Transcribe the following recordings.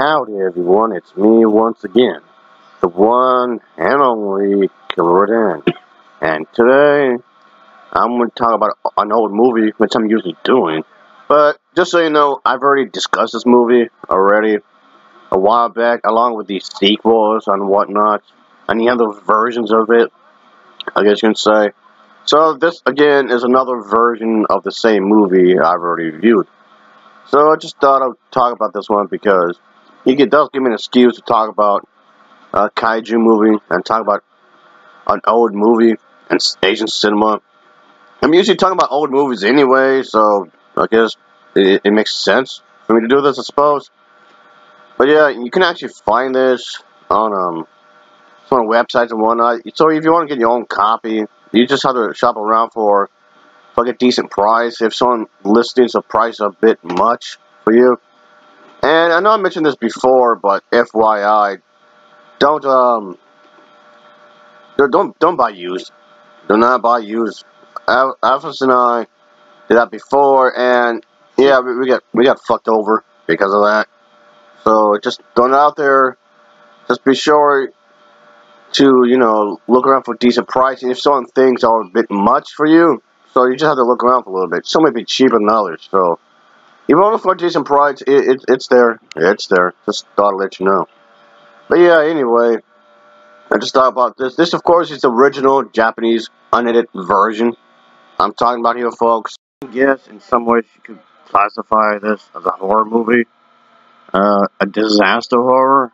Howdy everyone, it's me once again, the one and only Killer Dan. And today, I'm going to talk about an old movie, which I'm usually doing. But, just so you know, I've already discussed this movie already a while back, along with the sequels and whatnot, and the other versions of it, I guess you can say. So, this, again, is another version of the same movie I've already reviewed. So, I just thought I'd talk about this one because he does give me an excuse to talk about a kaiju movie and talk about an old movie and Asian cinema. I'm usually talking about old movies anyway, so I guess it, it makes sense for me to do this, I suppose. But yeah, you can actually find this on um websites and whatnot. So if you want to get your own copy, you just have to shop around for like a decent price. If someone listings a price a bit much for you, and I know I mentioned this before, but FYI, don't um, don't don't buy used. Do not buy used. Alphas and I did that before, and yeah, we, we got we got fucked over because of that. So just going out there, just be sure to you know look around for decent pricing. If some things are a bit much for you, so you just have to look around for a little bit. Some may be cheaper than others, so. Even on for decent price, it, it, it's there. It's there. Just thought I'd let you know. But yeah, anyway, I just thought about this. This, of course, is the original Japanese unedited version. I'm talking about here, folks. Yes, in some ways you could classify this as a horror movie. Uh, a disaster horror,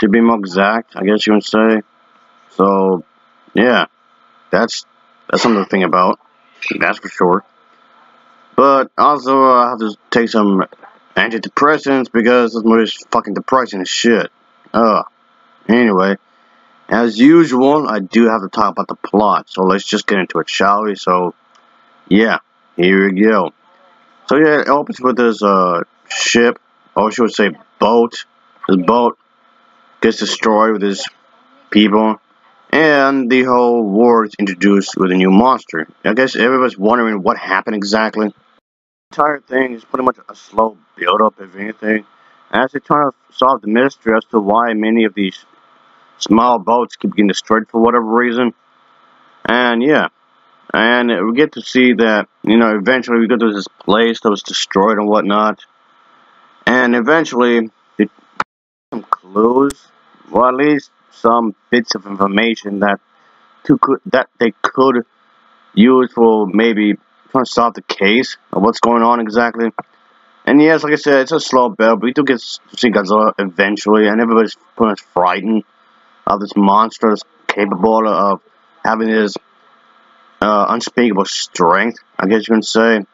to be more exact, I guess you would say. So, yeah, that's that's something to think about. That's for sure. But also, uh, I have to take some antidepressants because this movie is fucking depressing as shit. Uh, anyway, as usual, I do have to talk about the plot. So let's just get into it, shall we? So, yeah, here we go. So yeah, it opens with this uh ship, or should say boat. This boat gets destroyed with his people, and the whole world is introduced with a new monster. I guess everybody's wondering what happened exactly entire thing is pretty much a slow build-up, if anything, as they try to solve the mystery as to why many of these small boats keep getting destroyed for whatever reason. And yeah, and we get to see that, you know, eventually we go to this place that was destroyed and whatnot. And eventually, some clues, well, at least some bits of information that to, that they could use for maybe trying to solve the case of what's going on exactly. And yes, like I said, it's a slow build, but we do get to see Godzilla eventually, and everybody's pretty much frightened of this monster that's capable of having his uh, unspeakable strength, I guess you can say.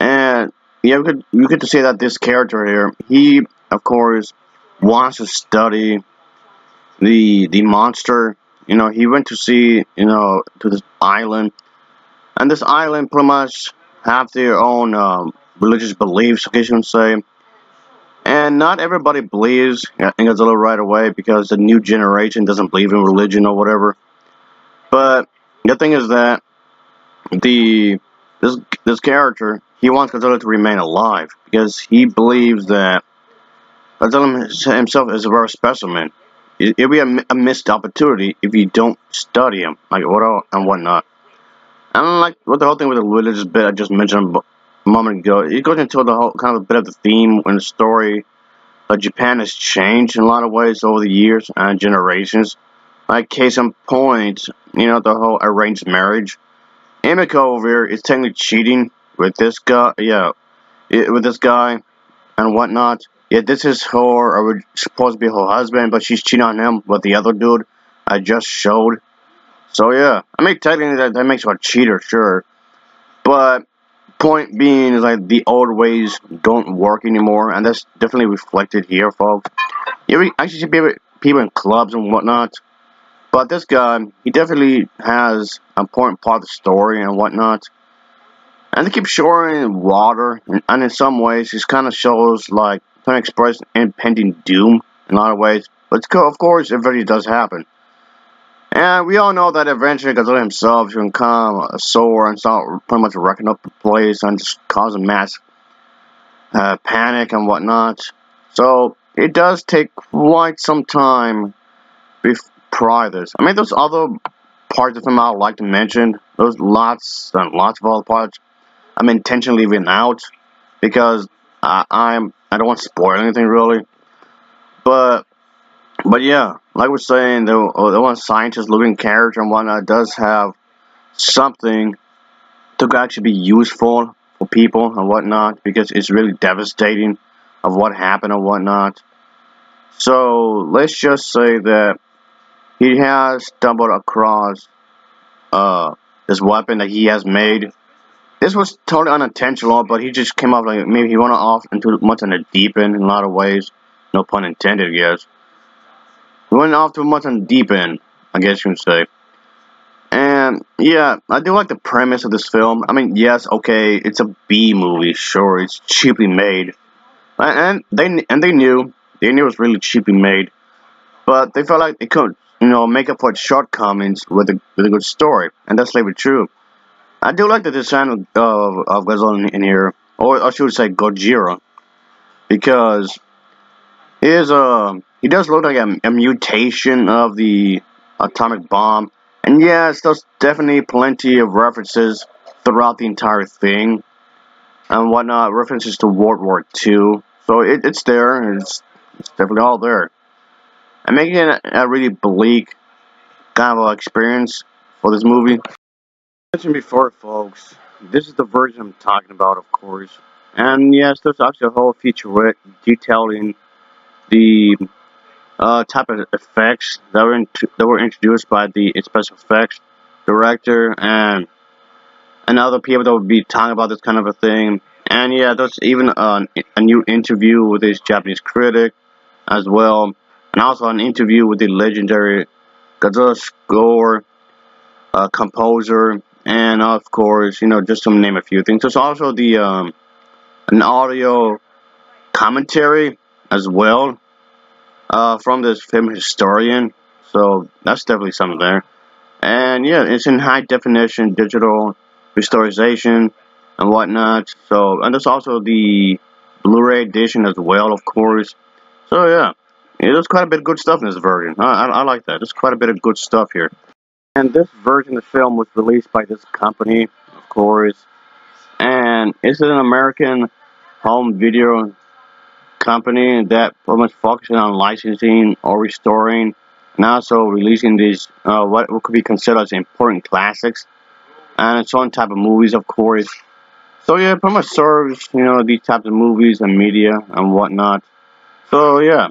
And yeah, we could you get to see that this character here, he of course wants to study the the monster. You know, he went to see you know to this island and this island pretty much have their own um, religious beliefs, I guess you can say. And not everybody believes in Godzilla right away because the new generation doesn't believe in religion or whatever. But the thing is that the this this character he wants Godzilla to remain alive because he believes that Godzilla himself is a rare specimen. It would be a, a missed opportunity if you don't study him, like what and whatnot. And like with the whole thing with the religious bit I just mentioned a moment ago, it goes into the whole kind of a bit of the theme and the story that Japan has changed in a lot of ways over the years and generations. Like case in point, you know, the whole arranged marriage. Emiko over here is technically cheating with this guy, yeah, with this guy and whatnot. Yeah, this is her, or supposed to be her husband, but she's cheating on him with the other dude I just showed. So yeah, I mean technically that, that makes you a cheater, sure. But point being is like the old ways don't work anymore, and that's definitely reflected here, folks. We actually see people, people in clubs and whatnot. But this guy, he definitely has an important part of the story and whatnot. And they keep showing water, and, and in some ways, this kind of shows like trying to express impending doom in a lot of ways. But of course, it really does happen. And we all know that eventually Godzilla himself to come sore and start pretty much wrecking up the place and just causing mass uh, panic and whatnot. So, it does take quite some time prior this. I mean, there's other parts of film I would like to mention. There's lots and lots of other parts I'm intentionally leaving out because I, I'm I don't want to spoil anything really. But but yeah, like we're saying, the the one scientist looking character and whatnot does have something to actually be useful for people and whatnot because it's really devastating of what happened and whatnot. So let's just say that he has stumbled across uh, this weapon that he has made. This was totally unintentional, but he just came up like maybe he went off into much on the deep end in a lot of ways. No pun intended, yes. Went off too much on deep end, I guess you can say. And yeah, I do like the premise of this film. I mean, yes, okay, it's a B movie, sure, it's cheaply made, and they and they knew they knew it was really cheaply made, but they felt like they could, you know, make up for its shortcomings with a with a good story, and that's like true. I do like the design of of Godzilla in here, or I should say Gojira, because is um, a he does look like a, a mutation of the atomic bomb and yes, there's definitely plenty of references throughout the entire thing and whatnot, references to World War II. So it, it's there, it's, it's definitely all there. And making it a really bleak kind of experience for this movie. I mentioned before, folks, this is the version I'm talking about, of course. And yes, there's actually a whole featurette detailing the uh, type of effects that were that were introduced by the special effects director and and other people that would be talking about this kind of a thing. And yeah, there's even a, a new interview with this Japanese critic as well, and also an interview with the legendary Godzilla score uh, composer, and of course, you know, just to name a few things. There's also the um, an audio commentary as well uh, from this film historian. So that's definitely something there. And yeah, it's in high definition digital restoration and whatnot. So and there's also the Blu-ray edition as well, of course. So yeah, yeah, there's quite a bit of good stuff in this version. I, I, I like that. There's quite a bit of good stuff here. And this version of the film was released by this company, of course. And it's an American home video company that pretty much focuses on licensing or restoring and also releasing these uh, what could be considered as important classics. And its own type of movies of course. So yeah pretty much serves you know these types of movies and media and whatnot. So yeah.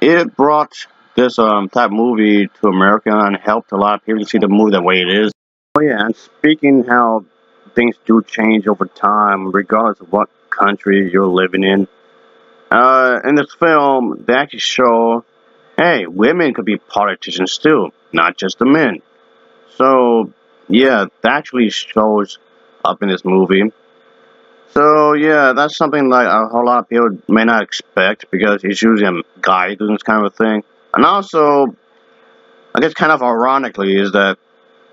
It brought this um, type movie to America and helped a lot of people see the movie the way it is. Oh yeah and speaking how things do change over time regardless of what country you're living in uh, in this film, they actually show, hey, women could be politicians too, not just the men. So, yeah, that actually shows up in this movie. So, yeah, that's something like a whole lot of people may not expect because it's usually a guy doing this kind of thing. And also, I guess kind of ironically, is that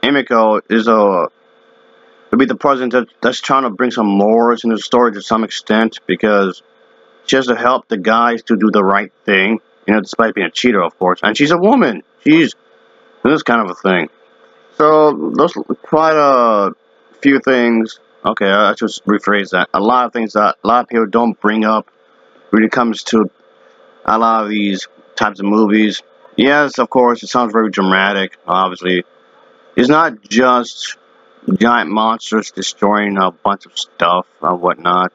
Emiko is a to be the president that, that's trying to bring some morals into the story to some extent because just to help the guys to do the right thing, you know, despite being a cheater, of course. And she's a woman. She's this kind of a thing. So those quite a few things. Okay, I just rephrase that. A lot of things that a lot of people don't bring up when it comes to a lot of these types of movies. Yes, of course, it sounds very dramatic. Obviously, it's not just giant monsters destroying a bunch of stuff and whatnot.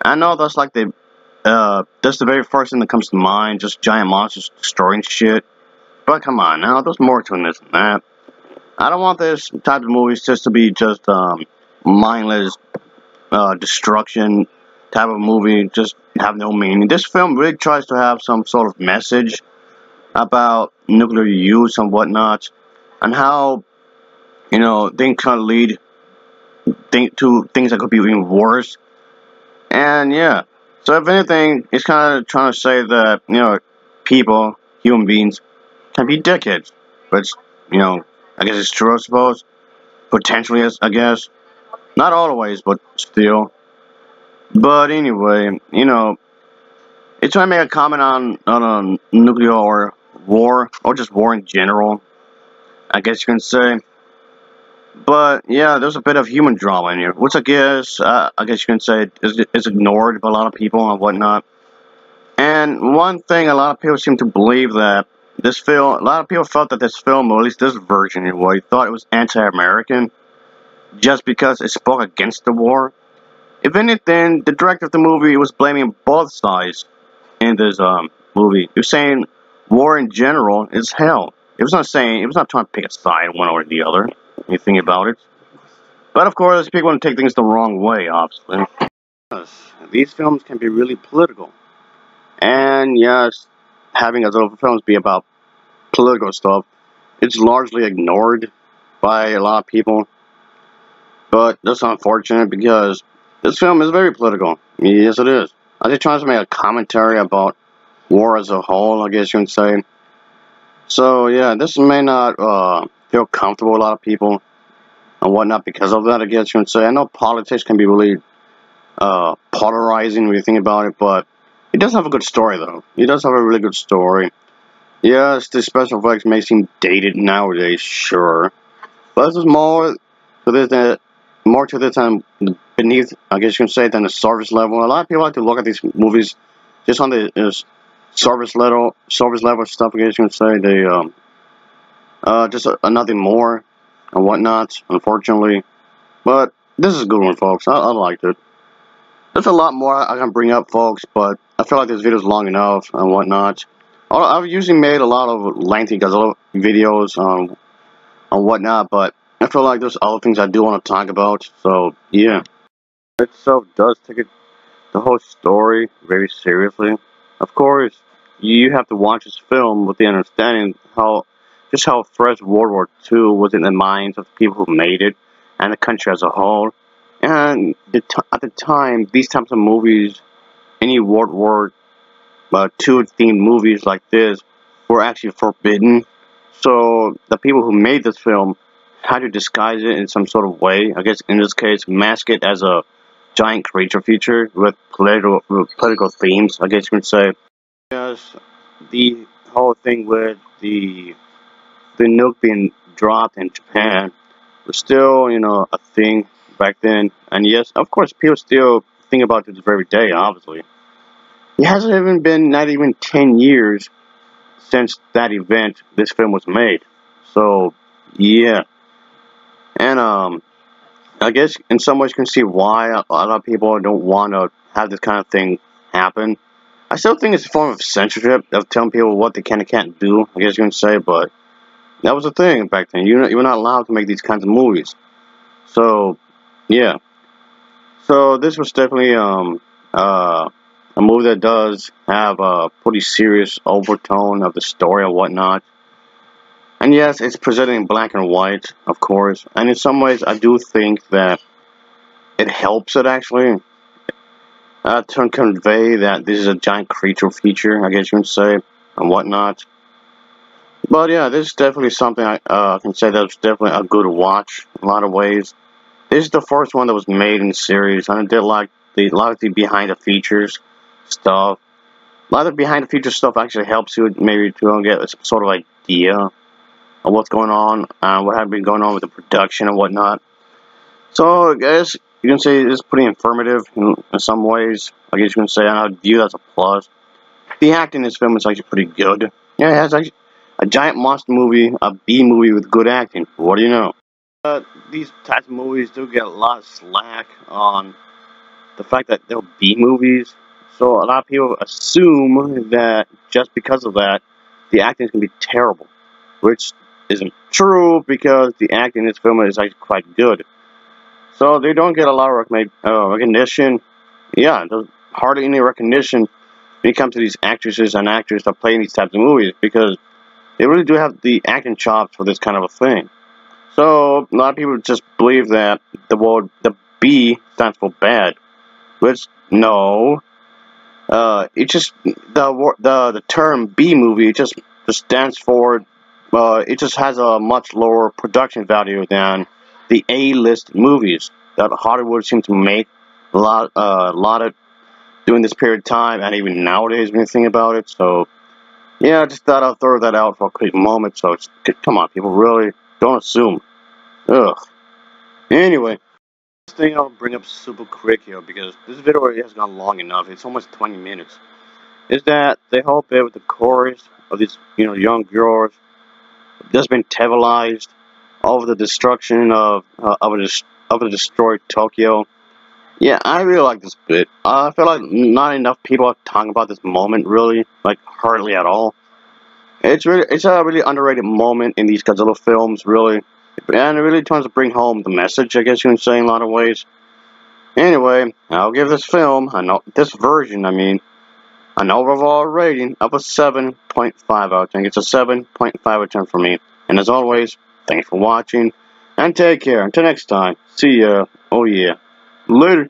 I know that's like the uh, that's the very first thing that comes to mind, just giant monsters destroying shit. But come on now, there's more to this than that. I don't want this type of movies just to be just um, mindless uh, destruction type of movie, just have no meaning. This film really tries to have some sort of message about nuclear use and whatnot, and how, you know, things can lead to things that could be even worse. And yeah, so if anything, it's kind of trying to say that, you know, people, human beings, can be dickheads. But, you know, I guess it's true, I suppose. Potentially, I guess. Not always, but still. But anyway, you know, It's trying to make a comment on on a nuclear war or just war in general. I guess you can say. But yeah, there's a bit of human drama in here, which I guess uh, I guess you can say is, is ignored by a lot of people and whatnot. And one thing, a lot of people seem to believe that this film, a lot of people felt that this film, or at least this version anyway, thought it was anti-American just because it spoke against the war. If anything, the director of the movie was blaming both sides in this um, movie. He was saying war in general is hell. It was not saying, it was not trying to pick a side one or the other, anything about it. But of course, people want to take things the wrong way, obviously. Yes, These films can be really political. And yes, having a little films be about political stuff, it's largely ignored by a lot of people. But that's unfortunate because this film is very political. Yes, it is. I just trying to make a commentary about war as a whole, I guess you would say. So, yeah, this may not uh, feel comfortable a lot of people and whatnot because of that, I guess you can say. I know politics can be really uh, polarizing when you think about it, but it does have a good story, though. It does have a really good story. Yes, the special effects may seem dated nowadays, sure. But this is more to this than more to this than beneath, I guess you can say, than the service level. A lot of people like to look at these movies just on the uh, service level, service level stuff. I guess you can say they um, uh, just uh, nothing more and whatnot. Unfortunately, but this is a good one, folks. I, I liked it. There's a lot more I can bring up, folks, but I feel like this video is long enough and whatnot. I've usually made a lot of lengthy videos on on whatnot, but I feel like there's other things I do want to talk about. So yeah, It itself does take it the whole story very seriously. Of course, you have to watch this film with the understanding how just how fresh World War II was in the minds of the people who made it and the country as a whole. And the at the time, these types of movies, any World War uh, II themed movies like this, were actually forbidden. So the people who made this film had to disguise it in some sort of way. I guess in this case, mask it as a giant creature feature with political with political themes. I guess you could say. Yes, the whole thing with the the nuke being dropped in Japan was still, you know, a thing back then. And yes, of course, people still think about this very day, obviously. It hasn't even been not even 10 years since that event this film was made. So, yeah. And, um, I guess in some ways you can see why a lot of people don't want to have this kind of thing happen. I still think it's a form of censorship of telling people what they can and can't do, I guess you can say, but that was the thing back then. You you were not allowed to make these kinds of movies. So, yeah. So this was definitely um uh a movie that does have a pretty serious overtone of the story and whatnot. And yes, it's presented in black and white, of course. And in some ways, I do think that it helps it actually uh, to convey that this is a giant creature feature, I guess you would say, and whatnot. But yeah, this is definitely something I uh, can say that's definitely a good watch in a lot of ways. This is the first one that was made in the series, I did like the a lot of the behind the features stuff. A lot of the behind the features stuff actually helps you maybe to get a sort of idea of what's going on, uh, what has been going on with the production and whatnot. So I guess you can say it's pretty informative in, in some ways. I guess you can say I view that as a plus. The acting in this film is actually pretty good. Yeah, it has actually a giant monster movie, a B movie with good acting. What do you know? Uh, these types of movies do get a lot of slack on the fact that they're B movies. So a lot of people assume that just because of that, the acting is going to be terrible, which isn't true because the acting in this film is actually quite good. So they don't get a lot of uh, recognition. Yeah, there's hardly any recognition when it comes to these actresses and actors that play in these types of movies because they really do have the acting chops for this kind of a thing. So a lot of people just believe that the word the B stands for bad, which no. Uh, it just the the the term B movie just just stands for uh, it just has a much lower production value than the A list movies that Hollywood seems to make a lot uh, a lot of during this period of time, and even nowadays when you think about it. So, yeah, I just thought I'd throw that out for a quick moment. So, come on, people, really don't assume. Ugh. Anyway, this thing I'll bring up super quick here because this video already has gone long enough. It's almost 20 minutes. Is that they hope it with the chorus of these, you know, young girls just been televised over the destruction of uh, of a of a destroyed Tokyo. Yeah, I really like this bit. Uh, I feel like not enough people are talking about this moment, really, like hardly at all. It's really, it's a really underrated moment in these Godzilla films, really, and it really tries to bring home the message. I guess you can say in a lot of ways. Anyway, I'll give this film, I know this version, I mean, an overall rating of a 7.5 out of 10. It's a 7.5 out of 10 for me. And as always, thanks for watching, and take care. Until next time, see ya. Oh yeah. Later.